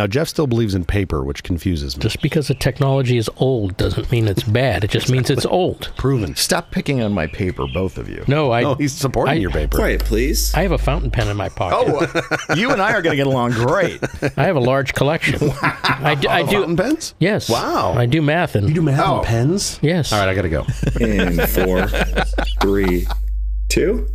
Now, Jeff still believes in paper, which confuses me. Just because the technology is old doesn't mean it's bad. It just means it's old. proven. Stop picking on my paper, both of you. No, I No, he's supporting I- your paper. Quiet, please. I have a fountain pen in my pocket. Oh, you and I are going to get along great. I have a large collection. I do. I Fountain do pens? yes. Wow. I do math and You do math Oh. and pens? yes. All right, I got to go. In four, three, two.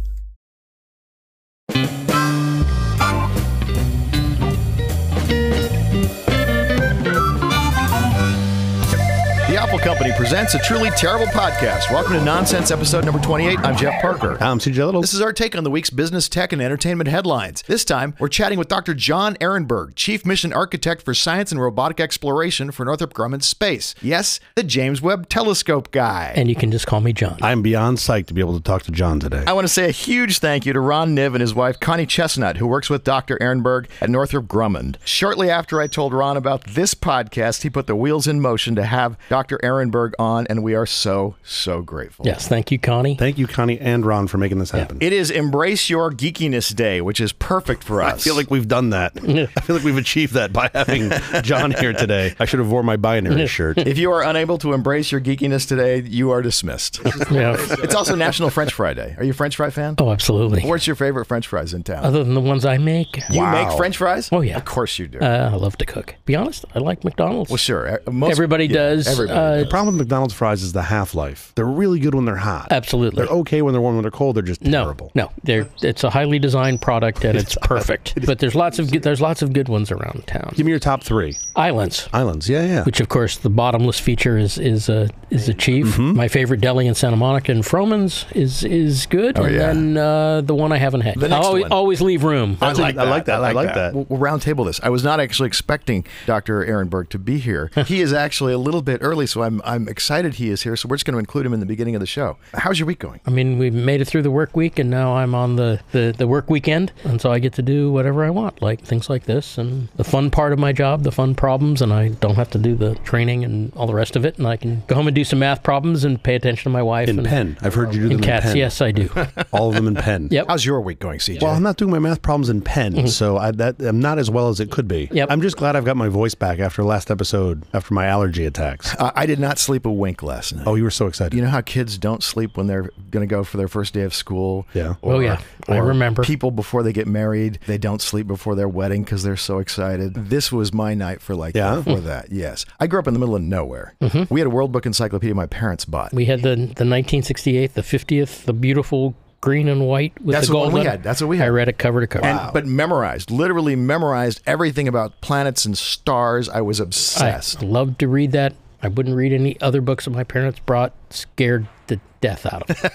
Company presents a truly terrible podcast. Welcome to Nonsense episode number 28. I'm Jeff Parker. I'm CJ Little. This is our take on the week's business, tech, and entertainment headlines. This time, we're chatting with Dr. Jon Arenberg, Chief Mission Architect for Science and Robotic Exploration for Northrop Grumman Space. Yes, the James Webb Telescope guy. And you can just call me Jon. I'm beyond psyched to be able to talk to Jon today. I want to say a huge thank you to Ron Niv and his wife Connie Chestnut, who works with Dr. Arenberg at Northrop Grumman. Shortly after I told Ron about this podcast, he put the wheels in motion to have Dr. Arenberg on, and we are so, so grateful. yes. Thank you, Connie. Thank you, Connie and Ron, for making this happen. It is Embrace Your Geekiness Day, which is perfect for us. I feel like we've done that. I feel like we've achieved that by having Jon here today. I should have worn my binary shirt. if you are unable to embrace your geekiness today, you are dismissed. yeah. it's also National French Fry Day. Are you a French fry fan? Oh, absolutely. What's your favorite French fries in town? Other than the ones I make, you Wow. make French fries? Oh, yeah. Of course you do. uh, I love to cook. Be honest, I like McDonald's. well, sure. Uh, Most, Everybody yeah, does. Everybody uh, The problem with McDonald's fries is the half life. They're really good when they're hot. Absolutely. They're okay when they're warm. When they're cold, they're just No, terrible. no, they're, it's a highly designed product and it's perfect. But there's lots of good, there's lots of good ones around town. Give me your top three Islands, islands. Yeah, yeah. which of course the bottomless feature is is uh, is achieved. Mm-hmm. My favorite deli in Santa Monica and Froman's is is good, and Oh, yeah. then uh, the one I haven't had. The next always, one. always leave room. That's a- I like that. I like that. We'll, we'll round table this. I was not actually expecting Dr. Arenberg to be here. he is actually a little bit early, so I'm I'm excited he is here. So we're just going to include him in the beginning of the show. How's your week going? I mean, we made it through the work week, and now I'm on the, the, the work weekend, and so I get to do whatever I want, like things like this, and the fun part of my job, the fun problems, and I don't have to do the training and all the rest of it, and I can go home and do some math problems and pay attention to my wife. in and, pen. I've heard you do them and cats, in pen. yes, I do. All of them in pen. Yep. How's your week going, CJ? Well, I'm not doing my math problems in pen, so I, that I'm not as well as it could be. Mm-hmm. Yep. I'm just glad I've got my voice back after last episode, after my allergy attacks. Uh, I did not sleep a wink last night. Oh, you were so excited. You know how kids don't sleep when they're going to go for their first day of school? Yeah. Oh, yeah. I or remember. People before they get married, they don't sleep before their wedding because they're so excited. This was my night for like Yeah? for that. Yes. I grew up in the middle of nowhere. Mm-hmm. We had a World Book encyclopedia my parents bought. we had the, the 1968, the 50th, the beautiful green and white with That's the the gold one we had. That's what we had. I read it cover to cover. and, but memorized, literally memorized everything about planets and stars. I was obsessed. I obsessed. loved to read that. I wouldn't read any other books that my parents brought. Scared the death out of me.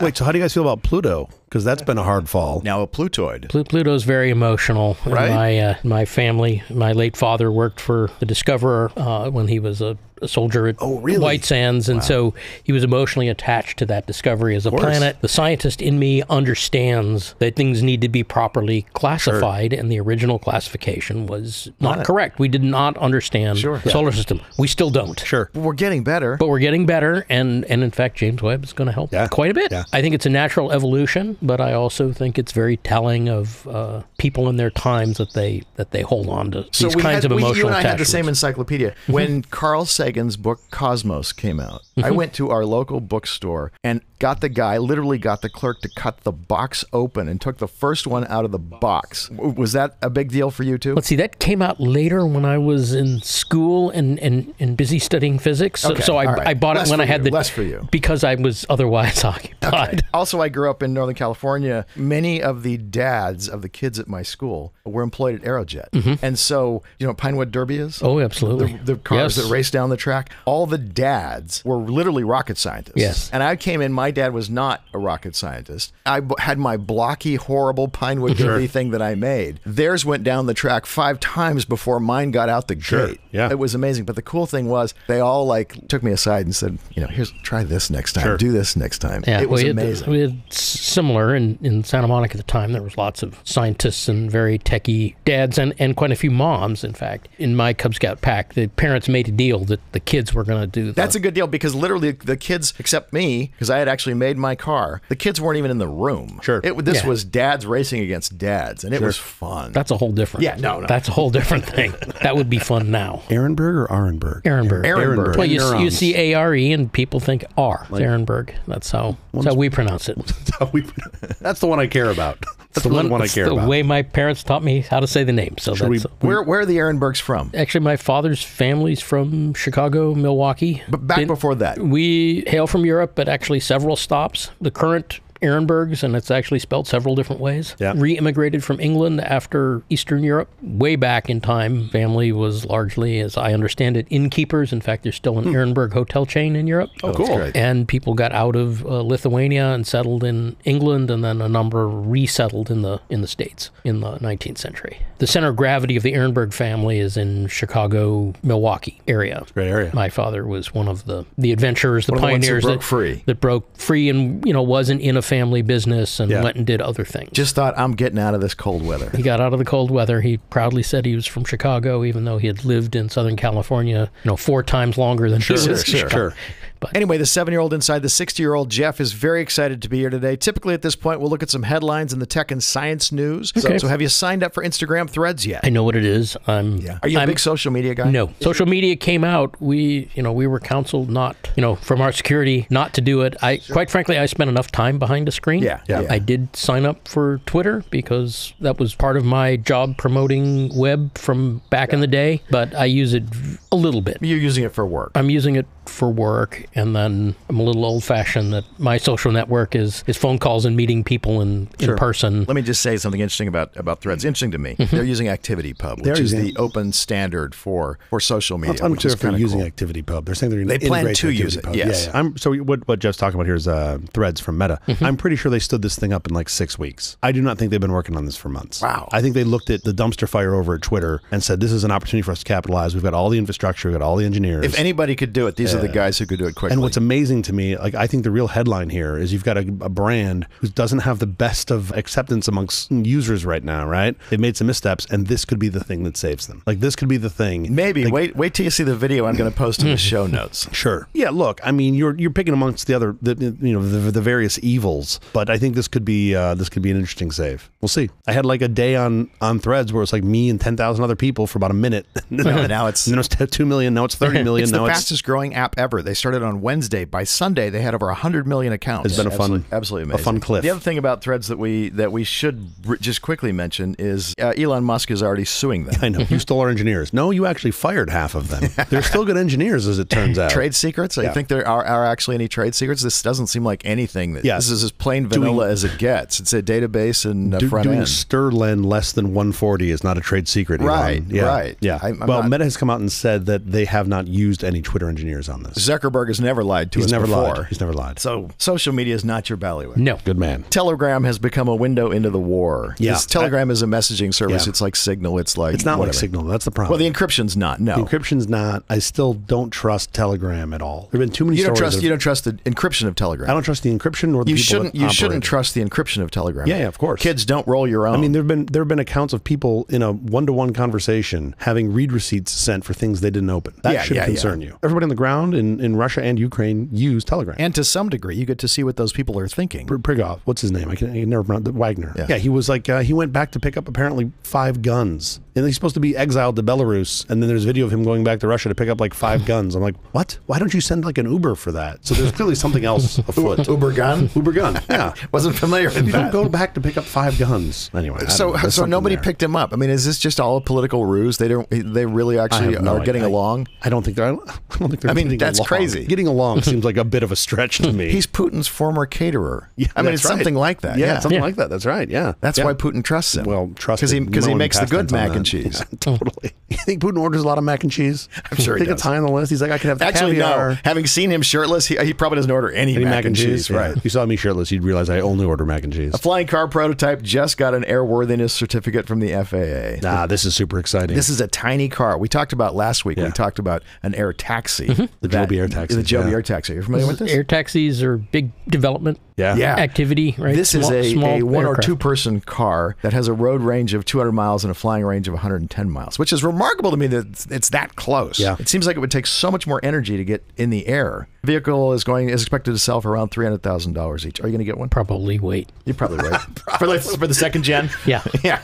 Wait, so how do you guys feel about Pluto? Because that's been a hard fall. now a Plutoid. Plu- Pluto's very emotional. Right? My uh, my family, my late father worked for the Discoverer uh, when he was a, a soldier at Oh, really? White Sands, and so he was emotionally attached to that discovery as a planet. The scientist in me understands that things need to be properly classified, and the original classification was not correct. We did not understand the solar system. We still don't. Sure. But we're getting better. But we're getting better, and, and in fact, James Webb is going to help Yeah. quite a bit. Yeah. I think it's a natural evolution, but I also think it's very telling of uh, people in their times that they that they hold on to So these kinds had, of we, emotional you and I had the same encyclopedia. When Carl Sagan's book Cosmos came out, Mm-hmm. I went to our local bookstore and got the guy, literally got the clerk to cut the box open and took the first one out of the box. Was that a big deal for you too? Let's see, that came out later when I was in school and, and, and busy studying physics. So, Okay, so I, right. I bought Less it when I had you, the less for you. because I was otherwise occupied. Also, I grew up in Northern California. Many of the dads of the kids at my school were employed at Aerojet. And so, you know Pinewood Derby is? Mm-hmm. Oh, absolutely. The, the cars Yes. that race down the track. All the dads were literally rocket scientists. Yes. And I came in, my dad was not a rocket scientist. I b- had my blocky, horrible Pinewood Derby thing that I made. Theirs went down the track five times before mine got out the gate. Yeah. It was amazing. But the cool thing was, they all like took me aside and said, you know, here's, try this next time. Sure. Do this next time. Yeah, it was we had, amazing. We had s- similar in, in Santa Monica at the time. There was lots of scientists business and very techie dads and, and quite a few moms, in fact. In my Cub Scout pack, the parents made a deal that the kids were going to do the, That's a good deal because literally the kids, except me, because I had actually made my car, the kids weren't even in the room. Sure. It, this Yeah. was dads racing against dads, and it was fun. That's a whole different. Yeah, no, no. That's a whole different thing. that would be fun now. Ehrenberg or Arenberg? Ehrenberg. Ehrenberg. Well, you, you see A R E and people think R. It's Ehrenberg. That's how, that's how we pronounce it. That's how we- That's the one I care about. That's the, one, one I it's care the about. way my parents taught me how to say the name. So Should we- where, where are the Ehrenbergs from? actually my father's family's from Chicago, Milwaukee. But back Been- before that, We hail from Europe, but actually several stops. The current Ehrenbergs, and it's actually spelled several different ways. Yeah. Re-immigrated from England after Eastern Europe. Way back in time, family was largely, as I understand it, innkeepers. In fact, there's still an Ehrenberg hotel chain in Europe. oh, cool. great. And people got out of uh, Lithuania and settled in England, and then a number resettled in the in the states in the 19th century. The center of gravity of the Ehrenberg family is in Chicago, Milwaukee area. Great area. My father was one of the the adventurers, the One of the ones pioneers broke that free. that broke free, and you know wasn't in a family business and Yeah. went and did other things. just thought I'm getting out of this cold weather. he got out of the cold weather. He proudly said he was from Chicago, even though he had lived in Southern California, you know, four times longer than he was. Sure, sure. Sure. But Anyway, the seven year old inside the 60 year old Jeff is very excited to be here today. Typically, at this point, we'll look at some headlines in the tech and science news. So, Okay. so have you signed up for Instagram threads yet? I know what it is. I'm. Yeah. Are you a I'm- big social media guy? No. Social media came out. We, you know, we were counseled not, you know, from our security not to do it. I, quite frankly, I spent enough time behind a screen. Yeah, yeah. I did sign up for Twitter because that was part of my job promoting Webb from back in the day. But I use it a little bit. You're using it for work. I'm using it for work, and then I'm a little old-fashioned. That my social network is is phone calls and meeting people in in person. Let me just say something interesting about, about Threads. Interesting to me. They're using ActivityPub, which They're is using- the open standard for, for social media. It's which unclear is if they're kinda using cool. ActivityPub. They're saying they're going They plan to to use it, ActivityPub. yes. Yeah, yeah. I'm so what what Jeff's talking about here is uh, Threads from Meta. I'm pretty sure they stood this thing up in like six weeks. I do not think they've been working on this for months. Wow. I think they looked at the dumpster fire over at Twitter and said, "This is an opportunity for us to capitalize. We've got all the infrastructure, we've got all the engineers." If anybody could do it, these are the guys who could do it quickly. And what's amazing to me, like I think the real headline here is you've got a, a brand who doesn't have the best of acceptance amongst users right now, right? They've made some missteps, and this could be the thing that saves them. Like this could be the thing. Maybe wait wait till you see the video I'm going to post in the show notes. Sure. Yeah. Look, I mean, you're you're picking amongst the other, the, you know, the, the various evils, but I think this could be uh, this could be an interesting save. We'll see. I had like a day on on Threads where it's like me and ten thousand other people for about a minute. No, now it's- and then it two million. Now it's thirty million. It's the now fastest growing app ever. They started on Wednesday. By Sunday, they had over 100 million accounts. It's been a fun- absolutely, absolutely a amazing. fun cliff. The other thing about Threads that we that we should r- just quickly mention is uh, Elon Musk is already suing them. I know you stole our engineers. No, you actually fired half of them. They're still good engineers, as it turns out. Trade secrets? I Yeah. think there are, are actually any trade secrets. This doesn't seem like anything. That, Yeah. This is as plain vanilla Doing- as it gets. It's a database and a Do, front doing end. strlen less than 140 is not a trade secret. Elon. Right, Yeah. right. Yeah. I'm- I'm well, not- Meta has come out and said that they have not used any Twitter engineers on this. Zuckerberg has never lied to He's us never before. lied. He's never lied. So social media is not your bailiwick. No. Good man. Telegram has become a window into the war. Yeah. This Telegram is a messaging service. Yeah. It's like Signal. It's like It's not whatever. like Signal. That's the problem. Well, the encryption's not. No, The encryption's not. I still don't trust Telegram at all. There've been too many you don't stories. trust. of- You don't trust the encryption of Telegram. I don't trust the encryption or the You people shouldn't. that You operate shouldn't trust the encryption of Telegram. Yeah, yeah, of course. Kids don't roll your own. I mean, there've been there've been accounts of people in a one to one conversation having read receipts sent for things they didn't open. That Yeah, should yeah, concern you. Everybody on the ground in, in Russia and Ukraine use Telegram. and to some degree, you get to see what those people are thinking. Pr- Prigov, what's his name? I can, I can never pronounce Wagner. Yeah. Yeah. he was like uh, he went back to pick up apparently five guns, and he's supposed to be exiled to Belarus. And then there's a video of him going back to Russia to pick up like five guns. I'm like, what? Why don't you send like an Uber for that? So there's clearly something else afoot. Uber gun. Uber gun. Yeah. Wasn't familiar with You that. don't go back to pick up five guns. Anyway, So, don't know. There's so nobody there. picked him up. I mean, is this just all a political ruse? They don't. They really actually no are getting idea. along. I don't think they're. I don't, I don't think they're. I mean, getting that's along. crazy. Getting along seems like a bit of a stretch to me. He's Putin's former caterer. Yeah, I mean, it's right. something like that. Yeah, Yeah, something Yeah. like that. That's right. Yeah, That's Yeah. why Putin trusts him. Well, trust because he because he makes the good mac and cheese. Totally. You think Putin orders a lot of mac and cheese? I'm sure he think does. it's high on the list. He's like, I could have Actually, caviar. no. Having seen him shirtless, he, he probably doesn't order any, Any mac, and cheese. Yeah. Right. If you saw me shirtless, you'd realize I only order mac and cheese. A flying car prototype just got an airworthiness certificate from the FAA. Ah, this is super exciting. This is a tiny car. We talked about last week. We talked about an air taxi. The Joby air taxi, The Joby yeah. air taxi. Are you familiar with this? Air taxis are big development Yeah. Yeah. activity, right? This is a, small a one or two person car that has a road range of 200 miles and a flying range of 110 miles, which is remarkable to me that it's, it's that close. Yeah. It seems like it would take so much more energy to get in the air. The Vehicle is going is expected to sell for around $300,000 each. Are you going to get one? Probably wait. You probably right. for, the, for the second gen? Yeah. Yeah.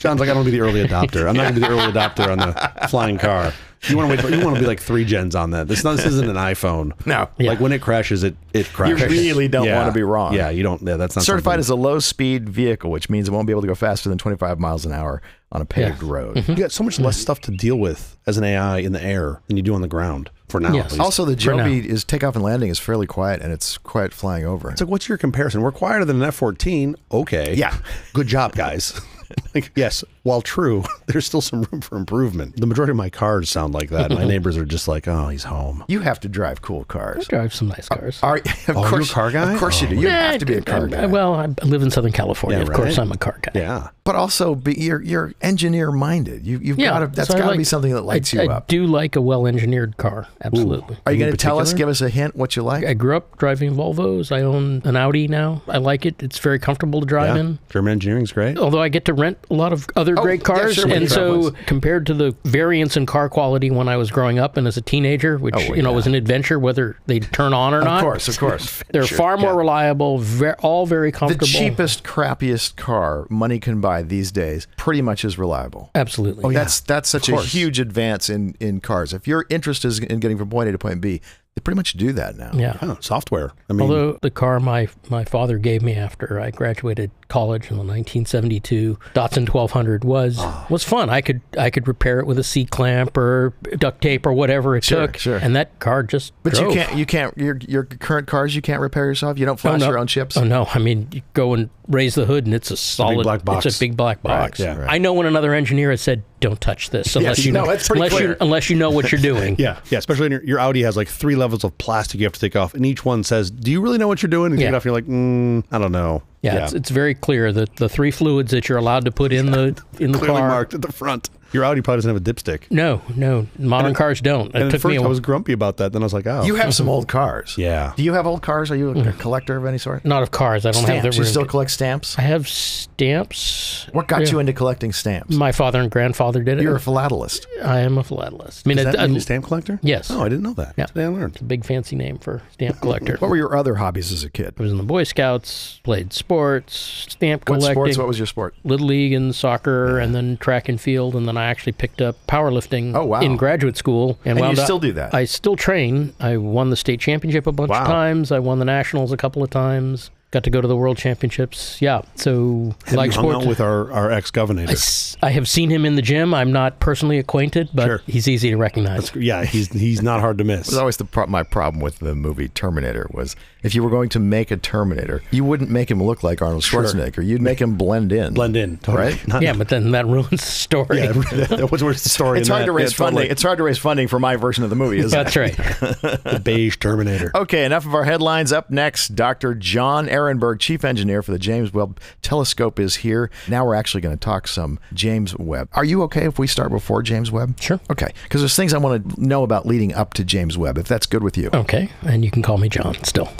Jon's like, I don't want to be the early adopter. I'm not going to be the early adopter on the flying car. You want to wait? For, you want to be like three gens on that. This, not, this isn't an iPhone. No. Like when it crashes, it it crashes. You really don't Yeah. wanna be wrong. Yeah, you don't. Yeah, that's not Certified something- as a low speed vehicle, which means it won't be able to go faster than 25 miles an hour on a paved Yeah. road. Mm-hmm. You got so much less stuff to deal with as an AI in the air than you do on the ground for now. Yes. Also, the For. Joby is takeoff and landing is fairly quiet and it's quiet flying over. It's like, what's your comparison? We're quieter than an F 14. Okay. Yeah. Good job, guys. like, yes, while true, there's still some room for improvement. The majority of my cars sound like that. My neighbors are just like, oh, he's home. You have to drive cool cars. I Drive some nice uh, cars. Are, of Oh, you're course, a car guy? Of course you do. You oh. have to be a car I- guy. Well, I live in Southern California. Yeah, of course. I'm a car guy. Yeah. but also, be, you're you're engineer minded. You you've Yeah, got to. That's so got to like- be something that lights I, you I up. do like a well-engineered car. Absolutely. Are you going to tell us? Give us a hint. What you like? I grew up driving Volvos. I own an Audi now. I like it. It's very comfortable to drive Yeah. in. German engineering's great. Although I get to rent a lot of other Oh, great yeah, cars, sure, and so ones. compared to the variance in car quality when I was growing up and as a teenager, oh, which Oh, well, you know yeah. was an adventure whether they'd turn on or of not. Of course, of course. They're far more yeah. reliable, ver- all very comfortable. The cheapest, crappiest car money can buy these days pretty much is reliable. Absolutely. Oh, that's that's such a huge advance in in cars. If your interest is in getting from point A to point B, they pretty much do that now. yeah. Oh, software. I mean, Although the car my my father gave me after I graduated college in the 1972 Datsun 1200 was Ah. was fun. I could I could repair it with a C clamp or duct tape or whatever it Sure, took, sure. and that car just But drove. you can't you can't your your current cars you can't repair yourself. You don't flash no. your own chips. Oh no! I mean, you go and raise the hood, and it's a solid black box. It's a big black box. yeah. Right. I know when another engineer has said, "Don't touch this," unless Yes, you know, it's pretty unless clear. you unless you know what you're doing. yeah, yeah. Especially when your, your Audi has like three levels of plastic you have to take off, and each one says, "Do you really know what you're doing?" And you Yeah. it off, and you're like, mm, "I don't know." Yeah, It's, it's very clear that the three fluids that you're allowed to put in the in the clearly car. marked at the front. Your Audi probably doesn't have a dipstick. No, no, modern cars don't. It And at took first, me a I while. was grumpy about that. Then I was like, "Oh, You have some old cars. yeah." Do you have old cars? Are you a mm. collector of any sort? not of cars. I don't have Stamps. the You room. still collect stamps? I have stamps. What got Yeah. you into collecting stamps? My father and grandfather did it. You're a philatelist. I am a philatelist. I mean, Is that a, mean a- a stamp collector? Yes. Oh, I didn't know that. Yeah. Today I learned. It's a big fancy name for stamp collector. What were your other hobbies as a kid? I was in the Boy Scouts, played sports, stamp collecting. What sports? What was your sport? little league and soccer, and then track and field, and then I actually picked up powerlifting Oh, wow. in graduate school. And, And you up- still do that? I still train. I won the state championship a bunch Wow. of times. I won the nationals a couple of times. Got to go to the world championships. Yeah, so Have like you hung sports. out with our, our ex governor? I have seen him in the gym. I'm not personally acquainted, but Sure. he's easy to recognize. Yeah, he's he's not hard to miss. It was always the pro- my problem with the movie Terminator was if you were going to make a Terminator, you wouldn't make him look like Arnold Schwarzenegger. You'd make him blend in. Blend in, totally. Right? Not- yeah, but then that ruins the story. yeah. that was where's the story? It's hard that? to raise Yeah, funding. totally. It's hard to raise funding for my version of the movie, isn't it? Right. the beige Terminator. Okay, enough of our headlines. Up next, Dr. Jon Arenberg, Chief Engineer for the James Webb Telescope, is here. Now we're actually going to talk some James Webb. Are you okay if we start before James Webb? Sure. Okay, because there's things I want to know about leading up to James Webb, if that's good with you. Okay, and you can call me Jon still.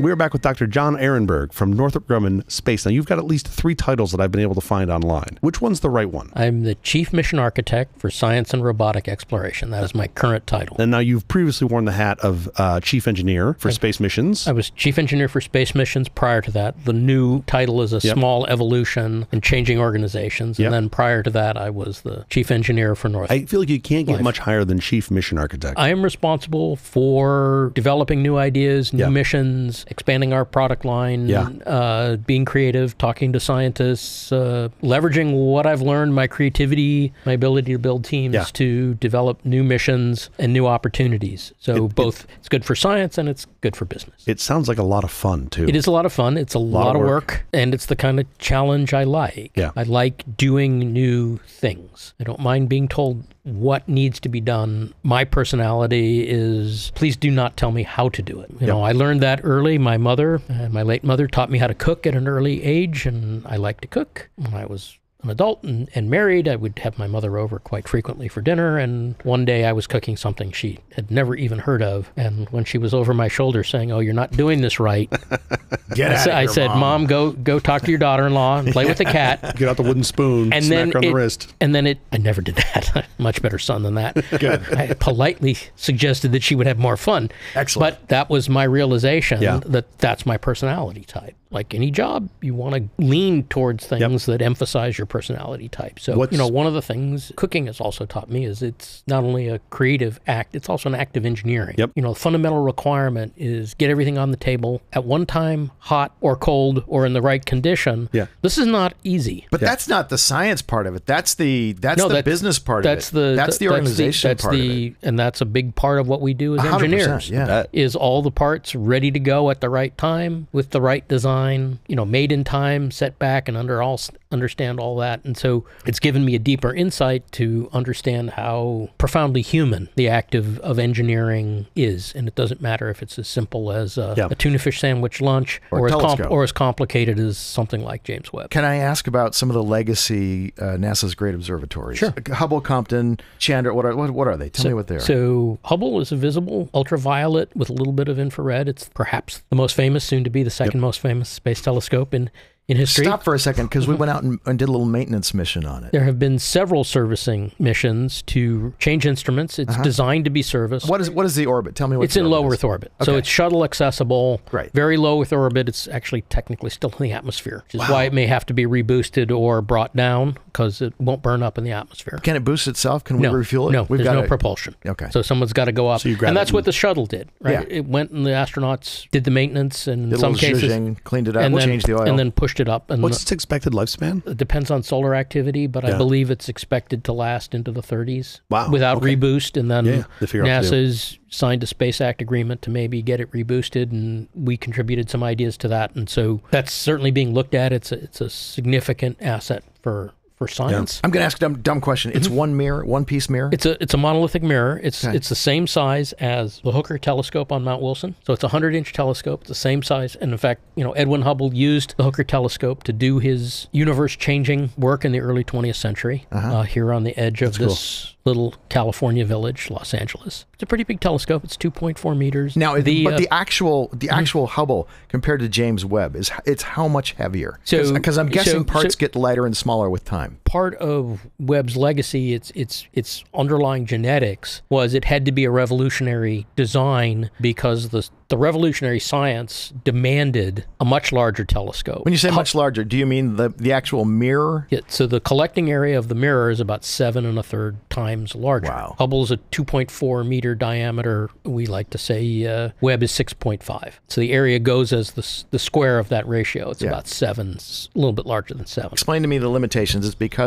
We're back with Dr. Jon Arenberg from Northrop Grumman Space. Now, you've got at least three titles that I've been able to find online. Which one's the right one? I'm the Chief Mission Architect for Science and Robotic Exploration. That is my current title. And now you've previously worn the hat of uh, Chief Engineer for Space Missions. I was Chief Engineer for Space Missions prior to that. The new title is a Yep. small evolution in changing organizations. Yep. And then prior to that, I was the Chief Engineer for North. I feel like you can't get much higher than Chief Mission Architect. I am responsible for developing new ideas, new Yeah. missions, expanding our product line, Yeah. uh, being creative, talking to scientists, uh, leveraging what I've learned, my creativity, my ability to build teams Yeah. to develop new missions and new opportunities. So both it's good for science and it's good for business. it sounds like a lot of fun, too. It is a lot of fun. It's a lot, of of work. work. and it's the kind of challenge I like. Yeah. I like doing new things. I don't mind being told what needs to be done. My personality is please do not tell me how to do it. You know, I learned that early. My mother, my late mother, taught me how to cook at an early age, and I like to cook. When I was an adult and, and married, I would have my mother over quite frequently for dinner. And one day I was cooking something she had never even heard of. And when she was over my shoulder saying, Oh, you're not doing this right, Get I, out sa- I here, said, Mom, go go talk to your daughter in law and play with the cat. Get out the wooden spoon, And smack then her on it, the wrist. And then it, I never did that. Much better son than that. Good. I politely suggested that she would have more fun. Excellent. But that was my realization Yeah. that that's my personality type. Like any job, you want to lean towards things that emphasize your personality type. So, What's- you know, one of the things cooking has also taught me is it's not only a creative act, it's also an act of engineering. Yep. You know, the fundamental requirement is get everything on the table at one time, hot or cold or in the right condition. Yeah. This is not easy. But that's not the science part of it. That's the that's the that's- business part that's of it. The, that's the organization that's part the, of it. And that's a big part of what we do as 100%, engineers. yeah. Is all the parts ready to go at the right time with the right design, you know, made in time, set back and under all understand all that. And so it's given me a deeper insight to understand how profoundly human the act of, of engineering is. And it doesn't matter if it's as simple as a, Yeah. a tuna fish sandwich lunch Or or, as or as complicated as something like James Webb. Can I ask about some of the legacy uh, NASA's great observatories? Sure. Hubble, Compton, Chandra. What are what, what are they? Tell me what they are. So Hubble is a visible ultraviolet with a little bit of infrared. It's perhaps the most famous, soon to be the second most famous space telescope in, in history. Stop for a second because we went out and, and did a little maintenance mission on it. There have been several servicing missions to change instruments. It's designed to be serviced. Uh-huh. What is what is the orbit? Tell me what it's the in low Earth is. orbit. So it's shuttle accessible. Right. Very low Earth orbit. It's actually technically still in the atmosphere, which is why it may have to be reboosted or brought down because it won't burn up in the atmosphere. Can it boost itself? Can we refuel it? no, We've there's no a- propulsion. Okay. So someone's got to go up, you grab and it that's what and- the shuttle did. Right. Yeah. It went and the astronauts did the maintenance, and in some cases, zhuzhing, cleaned it up, and we'll then change the oil. and then pushed it up. And What's its expected lifespan? it depends on solar activity, but I believe it's expected to last into the 30s. Wow, Without okay. reboost, and then Yeah, they figure out what to do. NASA's signed a Space Act agreement to maybe get it reboosted, and we contributed some ideas to that, and so that's certainly being looked at. It's a, it's a significant asset for for science. I'm going to ask a dumb, dumb question. It's one mirror, one piece mirror. Mm-hmm. It's a it's a monolithic mirror. It's Okay. it's the same size as the Hooker telescope on Mount Wilson. So it's a hundred inch telescope. It's the same size. And in fact, you know, Edwin Hubble used the Hooker telescope to do his universe changing work in the early 20th century Uh-huh. uh, here on the edge of this little California village, Los Angeles. It's a pretty big telescope. It's 2.4 meters. now, the, but uh, the actual the actual Hubble compared to James Webb is it's how much heavier? So- because I'm guessing so- parts so- get lighter and smaller with time. Part of Webb's legacy, its its its underlying genetics was it had to be a revolutionary design because the the revolutionary science demanded a much larger telescope. When you say much larger, do you mean the the actual mirror? Yeah, so the collecting area of the mirror is about seven and a third times larger. Wow. Hubble's a 2.4 meter diameter. We like to say uh, Webb is 6.5. So the area goes as the, the square of that ratio. It's Yeah. about seven, a little bit larger than seven. Explain to me the limitations. It's because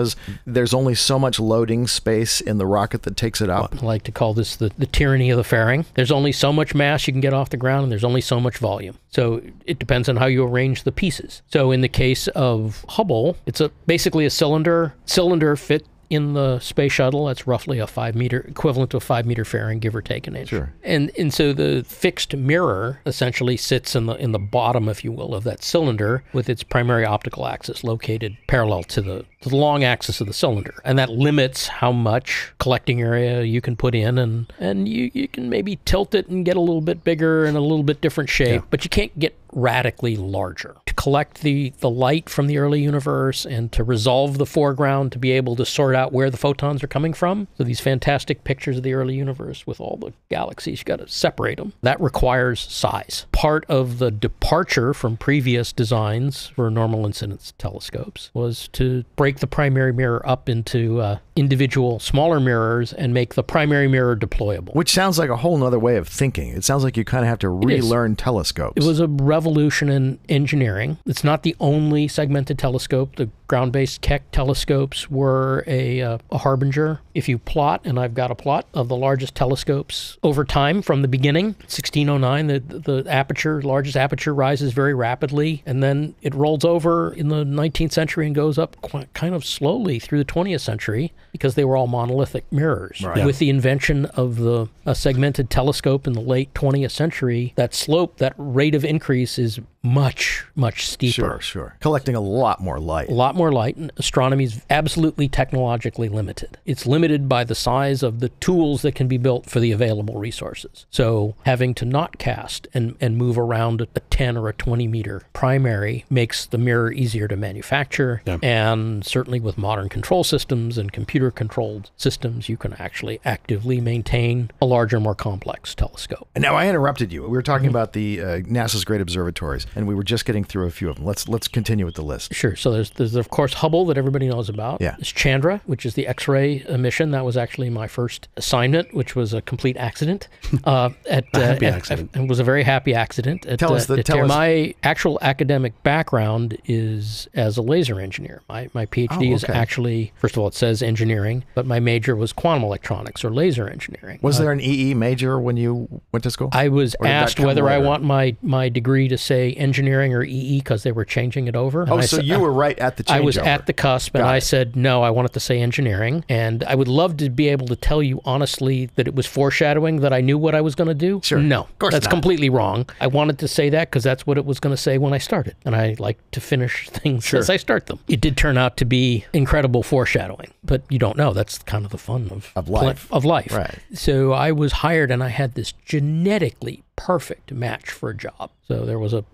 there's only so much loading space in the rocket that takes it up. I like to call this the, the tyranny of the fairing. There's only so much mass you can get off the ground, and there's only so much volume. So it depends on how you arrange the pieces. So in the case of Hubble, it's a basically a cylinder. Cylinder fit in the space shuttle. That's roughly a five meter equivalent to a five meter fairing, give or take an inch. Sure. And and so the fixed mirror essentially sits in the in the bottom, if you will, of that cylinder with its primary optical axis located parallel to the to the long axis of the cylinder. And that limits how much collecting area you can put in and and you, you can maybe tilt it and get a little bit bigger and a little bit different shape, but you can't get radically larger. To collect the, the light from the early universe and to resolve the foreground to be able to sort out where the photons are coming from. So these fantastic pictures of the early universe with all the galaxies, you got to separate them. That requires size. Part of the departure from previous designs for normal incidence telescopes was to break the primary mirror up into uh, individual smaller mirrors and make the primary mirror deployable. Which sounds like a whole nother way of thinking. It sounds like you kind of have to relearn telescopes. It was a revolution in engineering. It's not the only segmented telescope. The ground-based Keck telescopes were a, uh, a harbinger. If you plot, and I've got a plot of the largest telescopes over time from the beginning, 1609, the, the aperture, largest aperture rises very rapidly, and then it rolls over in the 19th century and goes up quite, kind of slowly through the 20th century because they were all monolithic mirrors. Right. With the invention of the a segmented telescope in the late 20th century, that slope, that rate of increase is much, much steeper. Sure, sure. Collecting a lot more light. A lot more light. and Astronomy is absolutely technologically limited. It's limited by the size of the tools that can be built for the available resources. So having to not cast and, and move around a 10 or a 20 meter primary makes the mirror easier to manufacture. And certainly with modern control systems and computer controlled systems, you can actually actively maintain a larger, more complex telescope. And now I interrupted you. We were talking about the uh, NASA's great observatories, and we were just getting through a few of them. Let's let's continue with the list. Sure. So there's, there's of course Hubble that everybody knows about. Yeah. There's Chandra, which is the X-ray mission. That was actually my first assignment, which was a complete accident. Uh, at A happy at- accident. It was a very happy accident. At, Tell us uh, the- at tell us- My actual academic background is as a laser engineer. My my PhD Oh, is actually first of all it says engineering, but my major was quantum electronics or laser engineering. Was there an EE major when you went to school? I was Or did that asked whether I want my, my degree to say engineering or EE because they were changing it over. Oh, and oh, I so you were right at the changeover. I was at the cusp, and I said no. I wanted to say engineering, and I would love to be able to tell you honestly that it was foreshadowing that I knew what I was going to do. Sure. no, Of course that's not. completely wrong. I wanted to say that because that's what it was going to say when I started, and I like to finish things as I start them. It did turn out to be incredible foreshadowing, but you don't know. That's kind of the fun of Of life. of life. Right. So I was hired, and I had this genetically perfect match for a job. So there was a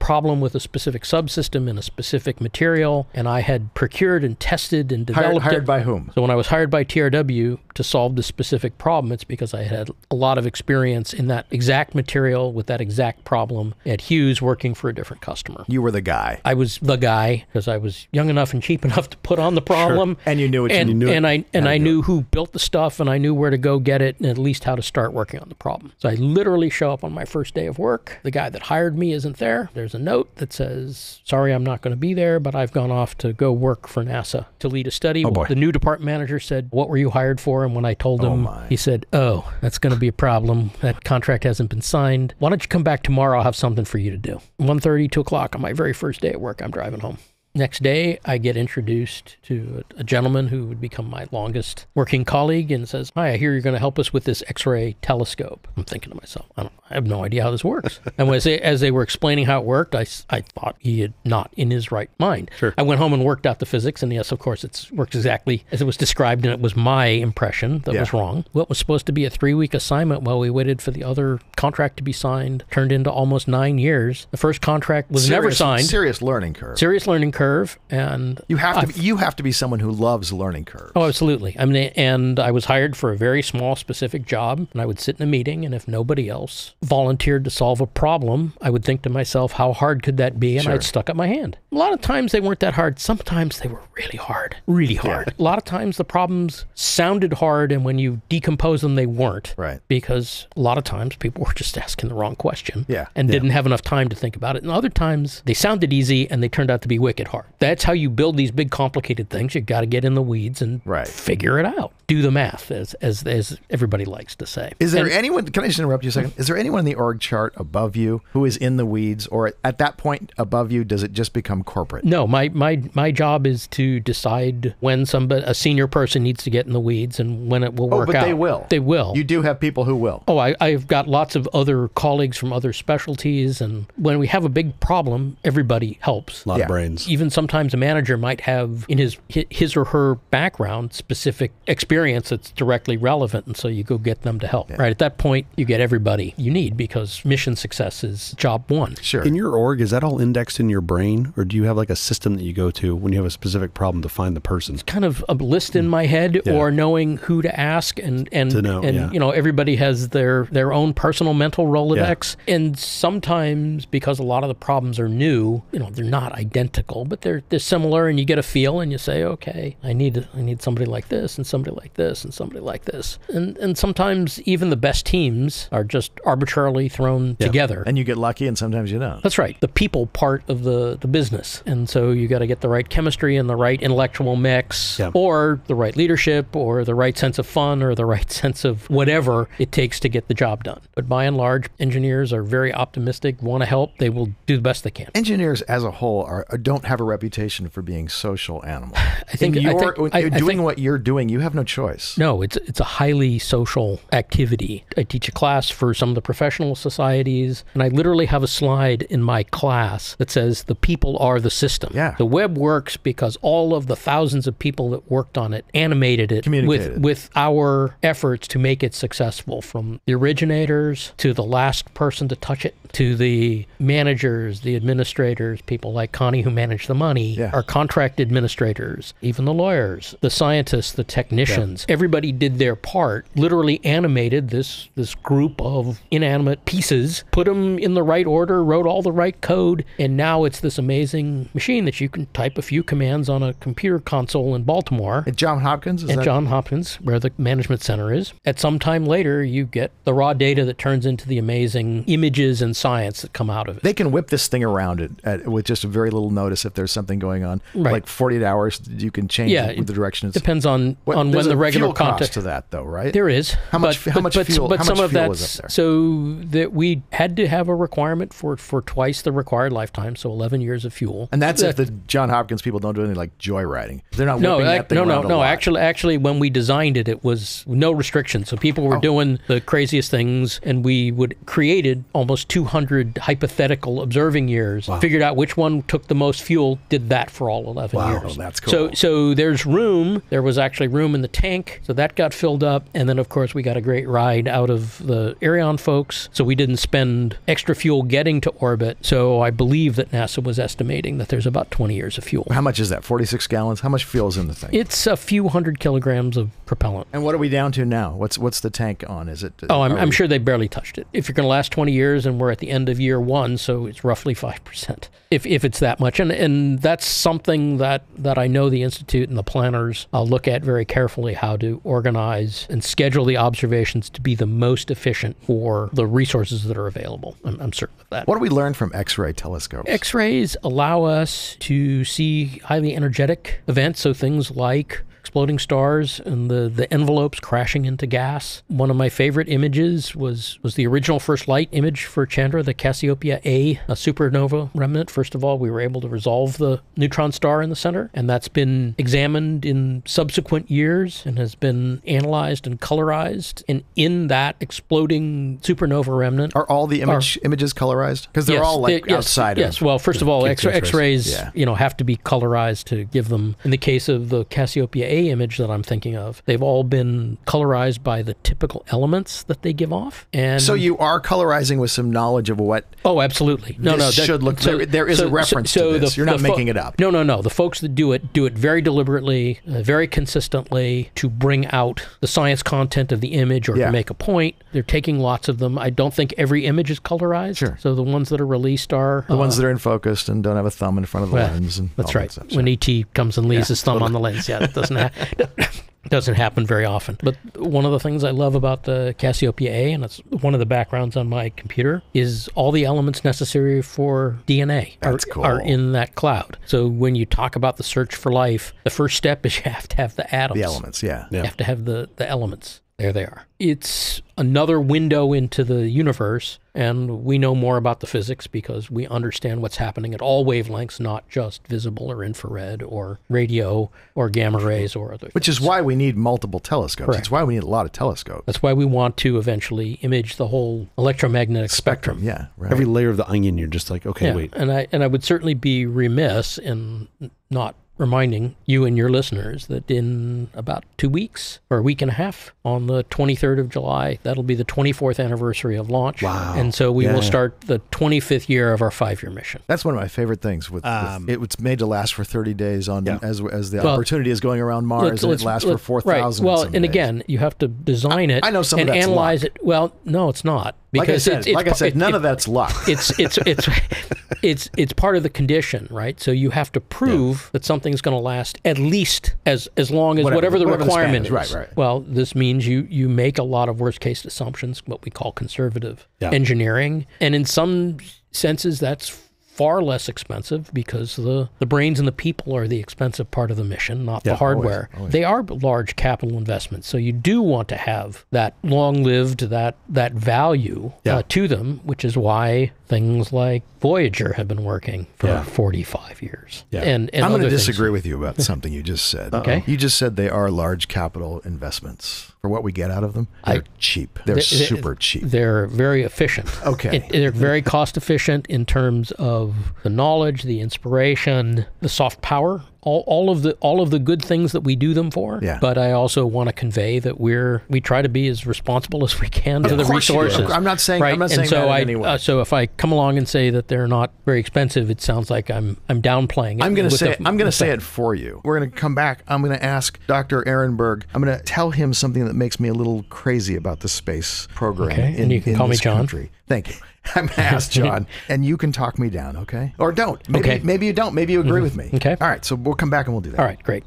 problem with a specific subsystem in a specific material, and I had procured and tested and developed hired it. by whom? so when I was hired by TRW to solve the specific problem, it's because I had a lot of experience in that exact material with that exact problem at Hughes working for a different customer. You were the guy. I was the guy because I was young enough and cheap enough to put on the problem. And you knew you and, knew and I and how I knew who built the stuff and I knew where to go get it and at least how to start working on the problem. So I literally show up on my first day of work. The guy that hired me isn't there. There's a note that says, "Sorry, I'm not going to be there, but I've gone off to go work for NASA to lead a study." Oh, boy. The new department manager said, "What were you hired for?" And when I told oh, him, my. he said, "Oh, that's going to be a problem. That contract hasn't been signed. Why don't you come back tomorrow? I'll have something for you to do." 1:30, 2 o'clock on my very first day at work. I'm driving home. Next day, I get introduced to a, a gentleman who would become my longest working colleague and says, Hi, I hear you're going to help us with this X ray telescope. I'm thinking to myself, I, don't, I have no idea how this works. and as they, as they were explaining how it worked, I, I thought he had not in his right mind. Sure. I went home and worked out the physics, and yes, of course, it works exactly as it was described, and it was my impression that was wrong. What was supposed to be a three week assignment while we waited for the other contract to be signed turned into almost nine years. The first contract was never signed Serious learning curve. serious learning curve and You have to. Be, you have to be someone who loves learning curves. oh absolutely i mean and i was hired for a very small specific job and i would sit in a meeting and if nobody else volunteered to solve a problem i would think to myself how hard could that be and Sure. i'd stuck up my hand a lot of times they weren't that hard sometimes they were really hard really hard a lot of times the problems sounded hard and when you decompose them they weren't Right. because a lot of times people were just asking the wrong question Yeah. and didn't have enough time to think about it. And other times they sounded easy and they turned out to be wicked hard. That's how you build these big complicated things. You got to get in the weeds and Right. figure it out. Do the math, as as as everybody likes to say. Is there And- anyone? Can I just interrupt you a second? Is there anyone in the org chart above you who is in the weeds, or at that point above you, does it just become corporate? No, my, my my job is to decide when somebody a senior person needs to get in the weeds and when it will work Oh, work but out. they will. They will. You do have people who will. Oh, I, I've got lots of other colleagues from other specialties, and when we have a big problem, everybody helps. A lot Yeah. of brains. Even sometimes a manager might have in his his or her background specific experience that's directly relevant, and so you go get them to help. Right at that point, you get everybody you need because mission success is job one. Sure. In your org, is that all indexed in your brain, or do you have like a system that you go to when you have a specific problem to find the person? kind of a list in my head Yeah. or knowing who to ask and and To know, and yeah. you know everybody has their their own personal personal mental Rolodex. And sometimes because a lot of the problems are new, you know, they're not identical, but they're they're similar and you get a feel and you say, okay, I need I need somebody like this and somebody like this and somebody like this. And and sometimes even the best teams are just arbitrarily thrown together. And you get lucky, and sometimes you don't. That's right. The people part of the, the business. And so you got to get the right chemistry and the right intellectual mix, Yeah. or the right leadership, or the right sense of fun, or the right sense of whatever it takes to get the job done. But by and large, engineers are very optimistic, want to help. They will do the best they can. Engineers as a whole are don't have a reputation for being social animals. I think- you're, think- I- doing think- what you're doing, you have no choice. No, it's it's a highly social activity. I teach a class for some of the professional societies, and I literally have a slide in my class that says the people are the system. Yeah. The Webb works because all of the thousands of people that worked on it animated it with with our efforts to make it successful from the originators to the last person to touch it to the managers, the administrators, people like Connie who manage the money, Yeah. our contract administrators, even the lawyers, the scientists, the technicians. Everybody did their part, literally animated this this group of inanimate pieces, put them in the right order, wrote all the right code, and now it's this amazing machine that you can type a few commands on a computer console in Baltimore At John Hopkins, is at that John Hopkins, where the management center is. At some time later, you get the raw data that turns into the amazing images and science that come out of it. they can whip this thing around it at, with just very little notice if there's something going on. Right. Like 48 hours, you can change Yeah, it the direction. It's, Depends on What- on when the regular fuel context. to that, though, right? There is. How much- but, how much but, fuel- But how some much of fuel is that's up there? so that we had to have a requirement for for twice the required lifetime, so 11 years of fuel. and that's if the John Hopkins people don't do anything like joyriding. They're not no, whipping ac- that thing no, no, no. Actually, actually, when we designed it, it was no restrictions. So people Oh. were doing the craziest things, and we would created almost 200 hypothetical observing years. Figured out which one took the most fuel. Did that for all 11 Wow, years. that's So, cool. so so there's room. There was actually room in the tank, so that got filled up, and then of course we got a great ride out of the Ariane folks. So we didn't spend extra fuel getting to orbit. So I believe that NASA was estimating that there's about 20 years of fuel. How much is that? 46 gallons? How much fuel is in the thing? It's a few hundred kilograms of propellant. and what are we down to now? What's what's the tank on? Is it? Oh, I'm, I'm we- sure they barely touched it. If you're going to last 20 years and we're at the end of year one, so it's roughly 5%, if, if it's that much. And, and that's something that, that I know the Institute and the planners uh, look at very carefully how to organize and schedule the observations to be the most efficient for the resources that are available. I'm, I'm certain of that. What do we learn from X-ray telescopes? X rays allow us to see highly energetic events, so things like exploding stars and the, the envelopes crashing into gas. One of my favorite images was, was the original first light image for Chandra, the Cassiopeia A, a supernova remnant. First of all, we were able to resolve the neutron star in the center, and that's been examined in subsequent years and has been analyzed and colorized. And in that exploding supernova remnant, Are all the image images colorized? Because they're Yes, all like they- yes, outside Yes. of. Well, first of all, X X rays X-rays, Yeah. you know, have to be colorized to give them. In the case of the Cassiopeia A image that I'm thinking of, they've all been colorized by the typical elements that they give off. And So you are colorizing with some knowledge of what Oh, absolutely. No, This no. should look- there- there is a reference to this. You're not making it up. No, no, no. The folks that do it do it very deliberately, uh, very consistently to bring out the science content of the image or Yeah. to make a point. They're taking lots of them. I don't think every image is colorized. Sure. So the ones that are released are the ones that are in focus and don't have a thumb in front of the Well, lens. And That's all that right. stuff. When ET comes and leaves Yeah, his thumb on the lens, yeah, that doesn't ha- doesn't happen very often. But one of the things I love about the Cassiopeia A, and it's one of the backgrounds on my computer, is all the elements necessary for DNA are, cool. are in that cloud. So when you talk about the search for life, the first step is you have to have the atoms. the elements, yeah. You have to have the, the elements. There they are. It's another window into the universe, and we know more about the physics because we understand what's happening at all wavelengths, not just visible or infrared or radio or gamma rays or other. Which is why we need multiple telescopes. Correct. It's why we need a lot of telescopes. That's why we want to eventually image the whole electromagnetic spectrum. Yeah, right. Every layer of the onion, you're just like, okay, Yeah, wait. and I and I would certainly be remiss in not reminding you and your listeners that in about two weeks or a week and a half, on the 23rd of July, that'll be the 24th anniversary of launch. Wow. And so we will start the 25th year of our five-year mission. That's one of my favorite things. With, with- Um, it, it's made to last for 30 days on Yeah. as as the Well, opportunity is going around Mars, Let's- and let's- it lasts let- for 4,000. Right. Well, and days. again, you have to design it. I know some of and that's analyze luck. it. Well, no, it's not Like I Because said, it's- it's like I said, it- none it- of that's luck. it's it's it's it's it's part of the condition, right? So you have to prove that something's going to last at least as as long as Whatever- whatever, the whatever the span requirement is. Right, right. Well, this means you you make a lot of worst case assumptions, what we call conservative Yeah. engineering, and in some senses that's far less expensive because the, the brains and the people are the expensive part of the mission, not the hardware. They are large capital investments, so you do want to have that long lived, that that value Yeah. uh, to them, which is why things like Voyager have been working for Yeah. 45 years. Yeah. And, and I'm going other to things. disagree with you about something you just said. Okay. You just said they are large capital investments. For what we get out of them, they're cheap. They're They- they- super cheap. They're very efficient. Okay. It- they're very cost efficient in terms of the knowledge, the inspiration, the soft power, all, all of the all of the good things that we do them for. Yeah. But I also want to convey that we're we try to be as responsible as we can to the course you do. resources. I'm not saying- right? I'm not and saying so that in I, any way. Uh, so if I come along and say that they're not very expensive, it sounds like I'm I'm downplaying. It I'm going to say the- I'm going to say it for you. We're going to come back. I'm going to ask Dr. Arenberg. I'm going to tell him something that makes me a little crazy about the space program. Okay, in, and you can call me this Jon. Country. Thank you. I'm going to ask Jon, and you can talk me down, okay? Or don't. Maybe, Okay. Maybe you don't. Maybe you agree mm-hmm. with me. Okay. All right. So we'll come back and we'll do that. All right, great.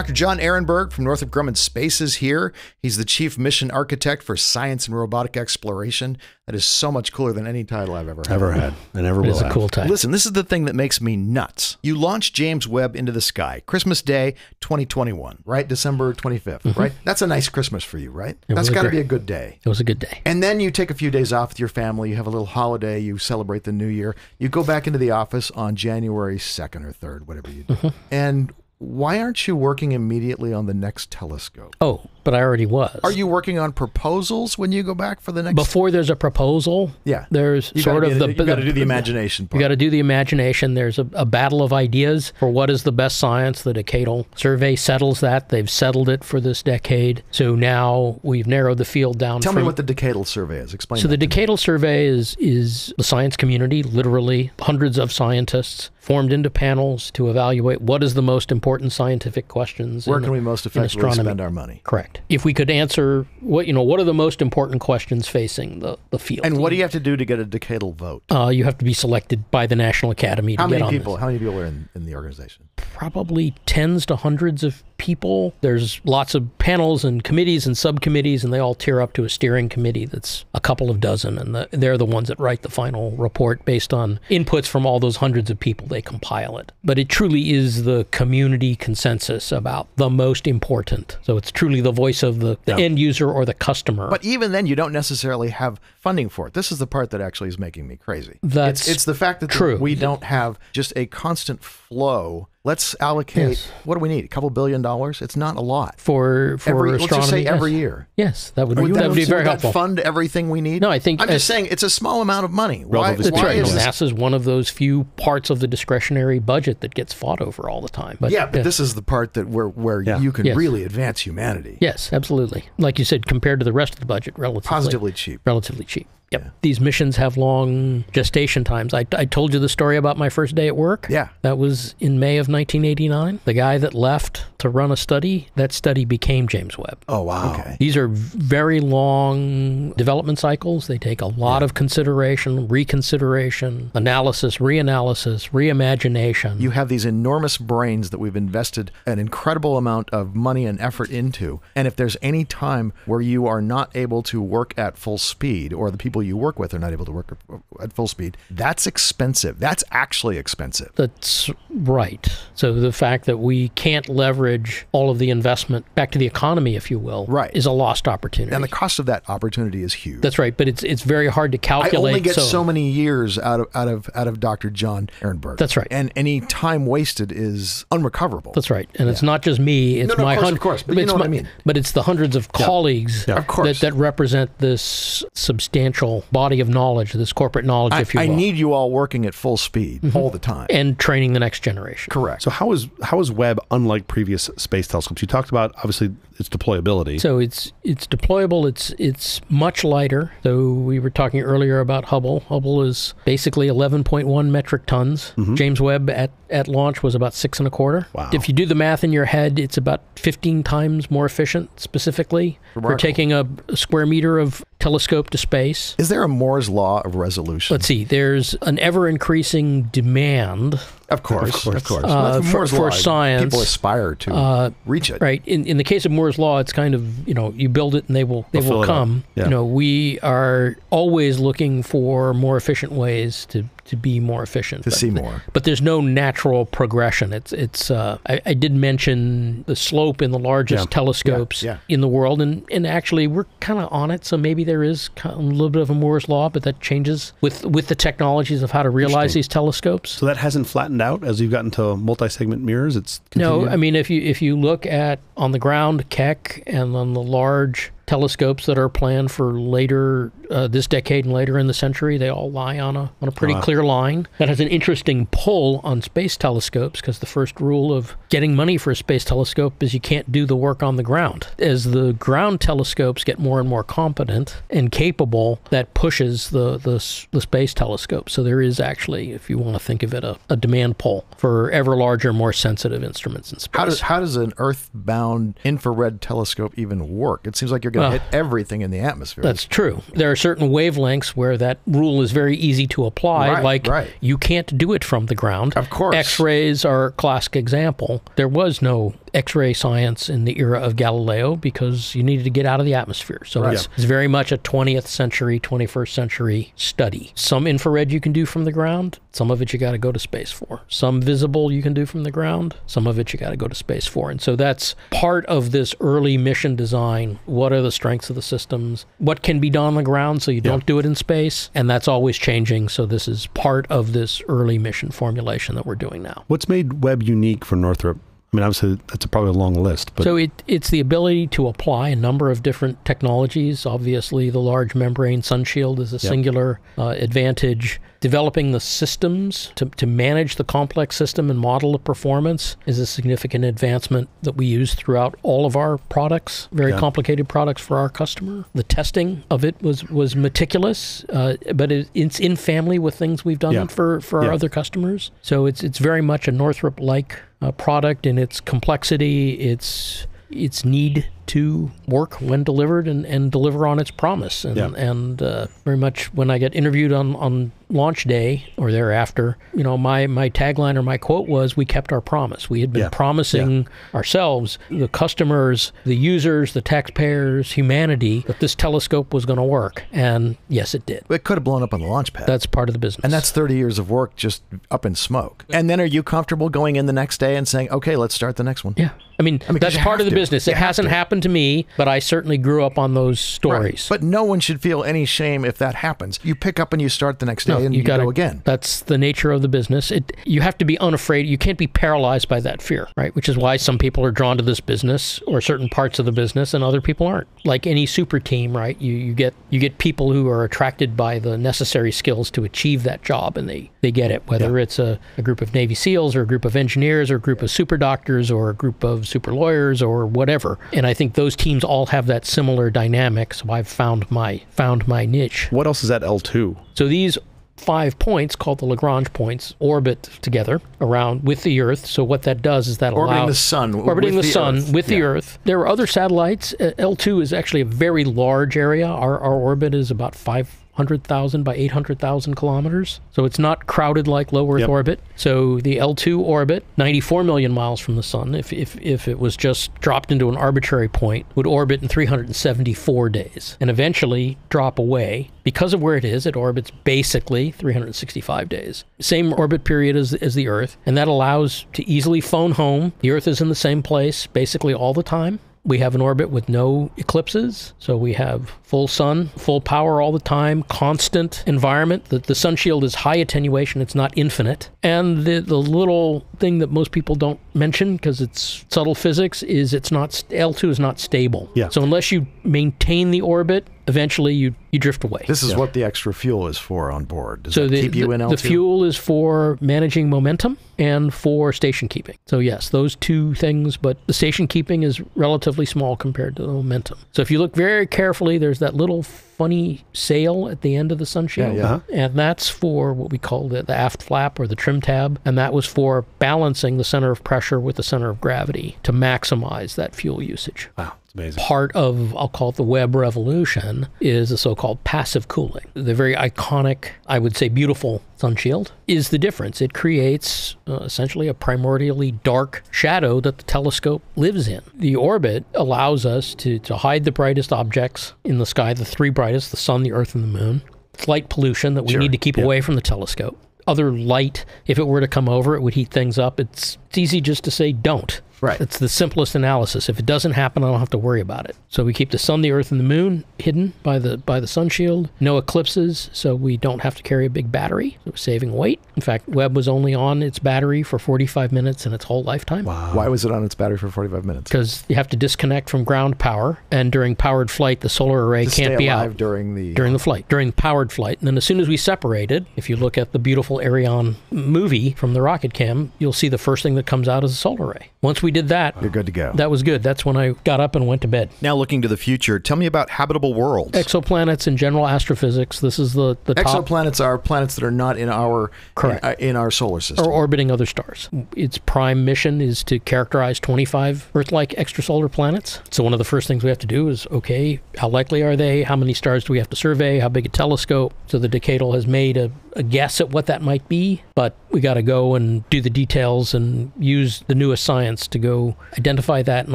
Dr. Jon Arenberg from Northrop Grumman Space is here. He's the chief mission architect for science and robotic exploration. That is so much cooler than any title I've ever had. Ever had and ever will It's a have. cool time. Listen, this is the thing that makes me nuts. You launched James Webb into the sky, Christmas Day 2021, right? December 25th, right? That's a nice Christmas for you, right? That's was a got to be a good day. It was a good day. And then you take a few days off with your family, you have a little holiday, you celebrate the new year. You go back into the office on January 2nd or 3rd, whatever you do. Mm-hmm. And why aren't you working immediately on the next telescope? Oh, but I already was. Are you working on proposals when you go back for the next before there's a proposal? Yeah. There's You sort gotta of be- the you got to do the imagination You got to do the imagination. There's a, a battle of ideas for what is the best science. The decadal survey settles that. They've settled it for this decade. So now we've narrowed the field down. Tell from, me what the decadal survey is. Explain So the that. decadal survey is is the science community, literally hundreds of scientists formed into panels to evaluate what is the most important scientific questions. Where in- can we most in effectively spend our money? Correct. If we could answer what you know, what are the most important questions facing the, the field? And what do you have to do to get a decadal vote? uh, you have to be selected by the National Academy to How get many on people? How many people are in, in the organization? Probably tens to hundreds of people. There's lots of panels and committees and subcommittees, and they all tear up to a steering committee that's a couple of dozen, and the, they're the ones that write the final report based on inputs from all those hundreds of people. They compile it, but it truly is the community consensus about the most important. So it's truly the voice of the, the end user or the customer. But even then, you don't necessarily have funding for it. This is the part that actually is making me crazy. That's it's, it's the fact that true. we don't have just a constant flow. Let's allocate. Yes. What do we need? A couple billion dollars? It's not a lot. for for Every, let's just say yes. every year. Yes, that would, Would that that, would be very would that helpful. fund everything we need? No, I think I'm just saying it's a small amount of money. Why, That's why right. is NASA is one of those few parts of the discretionary budget that gets fought over all the time. But Yeah, but this is the part that where where you can really advance humanity. yes, absolutely. Like you said, compared to the rest of the budget, relatively Positively cheap. relatively cheap. Yep. These missions have long gestation times. I, I told you the story about my first day at work. Yeah. That was in May of 1989. The guy that left to run a study, that study became James Webb. Oh wow. Okay. These are very long development cycles. They take a lot of consideration, reconsideration, analysis, reanalysis, reimagination. You have these enormous brains that we've invested an incredible amount of money and effort into. And if there's any time where you are not able to work at full speed, or the people you work with are not able to work at full speed, that's expensive. That's actually expensive. That's right. So the fact that we can't leverage all of the investment back to the economy, if you will, Right. is a lost opportunity. And the cost of that opportunity is huge. That's right, but it's it's very hard to calculate. I only get so, many years out of out of out of Dr. Jon Arenberg. That's right. And any time wasted is unrecoverable. That's right, and it's not just me. It's No, no, of my course, hun- of course, but you it's know what my- I mean. But it's the hundreds of colleagues Of course. that, that represent this substantial substantial body of knowledge, this corporate knowledge, I, if you I will, need you all working at full speed Mm-hmm. all the time. and training the next generation. Correct. So how is how is Webb unlike previous space telescopes? You talked about obviously its deployability. So it's it's deployable. It's it's much lighter. So we were talking earlier about Hubble. Hubble is basically 11.1 metric tons. James Webb at, at launch was about six and a quarter. Wow. If you do the math in your head, it's about 15 times more efficient. Specifically, for Remarkable. taking a, a square meter of telescope to space. Is there a Moore's law of resolution? Let's see. There's an ever increasing demand of course, of course. Uh, That's for- Moore's for law. science, people aspire to uh, reach it. Right. In in the case of Moore's law, it's kind of you know you build it and they will they They'll will come. Yeah. You know we are always looking for more efficient ways to to be more efficient. To But- see more. But there's no natural progression. It's it's. Uh, I, I did mention the slope in the largest Yeah. telescopes Yeah, yeah. in the world, and and actually we're kind of on it. So maybe there is ki- a little bit of a Moore's law, but that changes with with the technologies of how to realize these telescopes. so that hasn't flattened out as you've gotten to multi-segment mirrors. It's No. I mean if you if you look at on the ground Keck and on the large telescopes that are planned for later uh, this decade and later in the century, they all lie on a on a pretty Wow. clear line. That has an interesting pull on space telescopes because the first rule of getting money for a space telescope is you can't do the work on the ground. As the ground telescopes get more and more competent and capable, that pushes the the, the space telescope. So there is actually, if you want to think of it, a, a demand pull for ever larger, more sensitive instruments in space. How does how does an Earth-bound infrared telescope even work? It seems like you're going to Well, hit everything in the atmosphere. That's true. There are certain wavelengths where that rule is very easy to apply. Right, like right. you can't do it from the ground. Of course. X-rays are a classic example. There was no X-ray science in the era of Galileo because you needed to get out of the atmosphere. So it's, it's very much a 20th century, 21st century study. Some infrared you can do from the ground. Some of it you got to go to space for. Some visible you can do from the ground. Some of it you got to go to space for. And so that's part of this early mission design. What are the strengths of the systems? What can be done on the ground so you don't do it in space? And that's always changing. So this is part of this early mission formulation that we're doing now. What's made Webb unique for Northrop? I mean, obviously that's a probably a long list, but so it, it's the ability to apply a number of different technologies. Obviously, the large membrane sunshield is a singular uh, advantage. Developing the systems to, to manage the complex system and model the performance is a significant advancement that we use throughout all of our products, very complicated products for our customer. The testing of it was, was meticulous, uh, but it, it's in family with things we've done for, for our other customers. So it's, it's very much a Northrop like uh, product and its complexity, its its need to work when delivered and, and deliver on its promise. And, Yeah. and uh, very much when I get interviewed on, on launch day or thereafter, you know, my, my tagline or my quote was, we kept our promise. We had been Yeah. promising ourselves, the customers, the users, the taxpayers, humanity, that this telescope was going to work. And yes, it did. it could have blown up on the launch pad. That's part of the business. and that's 30 years of work just up in smoke. And then are you comfortable going in the next day and saying, okay, let's start the next one? yeah. I mean, mean, 'cause that's part of the to. business. You It hasn't to. happened to me, but I certainly grew up on those stories. But no one should feel any shame if that happens. You pick up and you start the next day and you, gotta go again. That's the nature of the business. It you have to be unafraid. You can't be paralyzed by that fear, right? Which is why some people are drawn to this business or certain parts of the business, and other people aren't. Like any super team, right? You you get you get people who are attracted by the necessary skills to achieve that job, and they they get it. Whether it's a, a group of Navy SEALs or a group of engineers or a group of super doctors or a group of super lawyers or whatever. And I think those teams all have that similar dynamic. So I've found my found my niche. what else is at L2? So these five points, called the Lagrange points, orbit together around with the Earth. So what that does is that Orbiting allows the sun orbiting with the, the sun Earth. with the Earth. There are other satellites. Uh, L2 is actually a very large area. Our our orbit is about five. 100,000 by 800,000 kilometers. So it's not crowded like low Earth Yep. orbit. So the L2 orbit, 94 million miles from the sun, if, if, if it was just dropped into an arbitrary point, would orbit in 374 days and eventually drop away. Because of where it is, it orbits basically 365 days. Same orbit period as, as the Earth. And that allows to easily phone home. The Earth is in the same place basically all the time. We have an orbit with no eclipses, so we have full sun, full power all the time, constant environment. The, the sun shield is high attenuation, it's not infinite. And the, the little thing that most people don't mention because it's subtle physics is it's not L2 is not stable. Yeah. So unless you maintain the orbit eventually you you drift away. This is what the extra fuel is for on board. Does so that the, keep you the, in L2? the fuel is for managing momentum and for station keeping. So yes, those two things, but the station keeping is relatively small compared to the momentum. So if you look very carefully, there's that little funny sail at the end of the sunshield, Yeah, yeah. Uh-huh. and that's for what we call the, the aft flap or the trim tab, and that was for balancing the center of pressure with the center of gravity to maximize that fuel usage Wow, it's amazing. Part of I'll call it the Webb revolution is the so-called passive cooling. The very iconic, I would say beautiful sun shield is the difference. It creates uh, essentially a primordially dark shadow that the telescope lives in. The orbit allows us to, to hide the brightest objects in the sky, the three brightest, the sun, the earth, and the moon. It's light pollution that we need to keep away from the telescope. Other light, if it were to come over, it would heat things up. It's, it's easy just to say don't. Right. It's the simplest analysis. If it doesn't happen, I don't have to worry about it. So we keep the sun, the earth, and the moon hidden by the by the sun shield. No eclipses, so we don't have to carry a big battery. So we're saving weight. In fact, Webb was only on its battery for 45 minutes in its whole lifetime. Wow. Why was it on its battery for 45 minutes? Because you have to disconnect from ground power, and during powered flight, the solar array To can't stay be alive out during the during the flight, during powered flight. And then as soon as we separated, if you look at the beautiful Ariane movie from the rocket cam, you'll see the first thing that comes out is a solar array. Once we did that, You're good to go. that was good. That's when I got up and went to bed. now looking to the future, tell me about habitable worlds. Exoplanets in general astrophysics. This is the, the top Exoplanets are planets that are not in our Correct. in, uh, in our solar system. or orbiting other stars. Its prime mission is to characterize 25 Earth-like extrasolar planets. So one of the first things we have to do is okay, how likely are they? How many stars do we have to survey? How big a telescope? So the decadal has made a, a guess at what that might be, but we got to go and do the details and use the newest science to go identify that and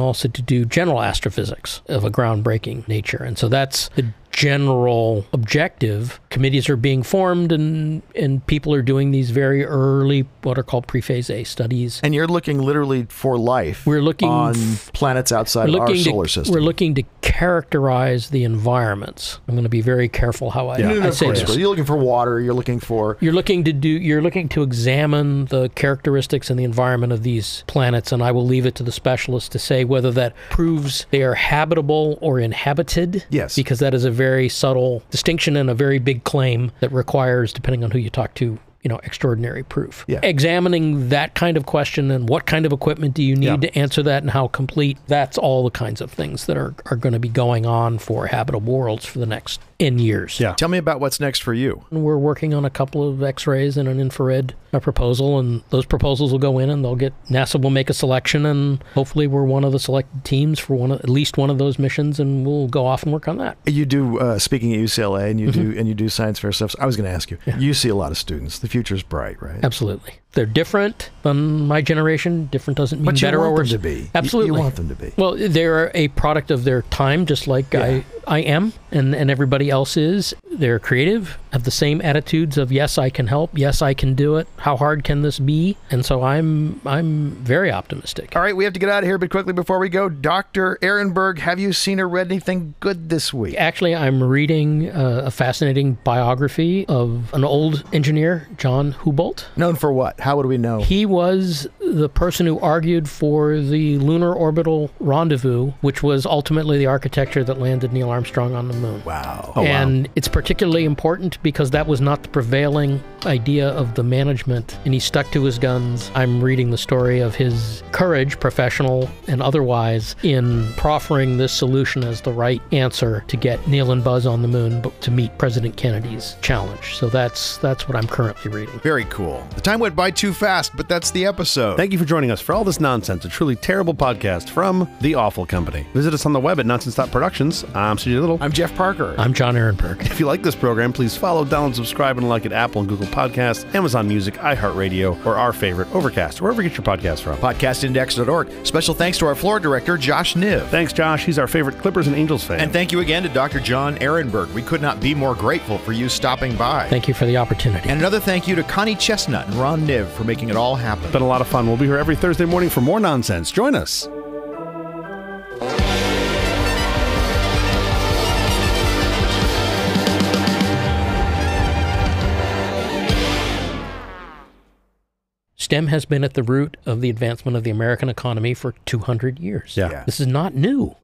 also to do general astrophysics of a groundbreaking nature. And so that's the general objective. Committees are being formed and and people are doing these very early what are called pre-phase A studies. and you're looking literally for life. We're looking on f- planets outside of our solar to, system. We're looking to characterize the environments. I'm going to be very careful how I, No, no, no, I say course. this. You're looking for water. You're looking for You're looking to do you're looking to examine the characteristics and the environment of these planets and I will leave it to the specialists to say whether that proves they are habitable or inhabited. Yes. Because that is a very subtle distinction and a very big claim that requires depending on who you talk to you know, extraordinary proof. Yeah. Examining that kind of question and what kind of equipment do you need Yeah. to answer that and how complete, that's all the kinds of things that are, are going to be going on for habitable worlds for the next N years. Yeah. Tell me about what's next for you. We're working on a couple of X-rays and an infrared proposal, and those proposals will go in, and they'll get NASA will make a selection, and hopefully we're one of the selected teams for one of, at least one of those missions, and we'll go off and work on that. You do uh, speaking at UCLA, and you Mm-hmm. do and you do science fair stuff. So I was going to ask you. You see a lot of students. The future's bright, right? Absolutely, they're different than my generation. Different doesn't mean But you better want or them worse. to be. Absolutely, you want them to be. Well, they're a product of their time, just like I, I am, and, and everybody else is. They're creative, have the same attitudes of yes, I can help, yes, I can do it. How hard can this be? And so I'm I'm very optimistic. All right, we have to get out of here, but quickly before we go, Doctor Arenberg, have you seen or read anything good this week? Actually, I'm reading uh, a fascinating biography of an old engineer, John Houbolt. Known for what? How would we know? He was the person who argued for the lunar orbital rendezvous, which was ultimately the architecture that landed Neil Armstrong on the moon. Oh, wow. and it's particularly important because that was not the prevailing idea of the management, and he stuck to his guns. I'm reading the story of his courage, professional and otherwise, in proffering this solution as the right answer to get Neil and Buzz on the moon, but to meet President Kennedy's challenge. So that's that's what I'm currently reading. Very cool. The time went by too fast, but that's the episode. Thank you for joining us for all this nonsense, a truly terrible podcast from The Awful Company. Visit us on the web at nonsense.productions. I'm CJ Little. I'm Jeff Parker. I'm Jon Arenberg. If you like this program, please follow, download, subscribe, and like at Apple and Google Podcasts, Amazon Music, iHeartRadio, or our favorite, Overcast, wherever you get your podcast from. Podcastindex.org. Special thanks to our floor director, Josh Niv. Thanks, Josh. He's our favorite Clippers and Angels fan. And thank you again to Dr. Jon Arenberg. We could not be more grateful for you stopping by. Thank you for the opportunity. And another thank you to Connie Chestnut and Ron Niv for making it all happen. It's been a lot of fun. We'll be here every Thursday morning for more nonsense. Join us. STEM has been at the root of the advancement of the American economy for 200 years. Yeah. Yeah. This is not new.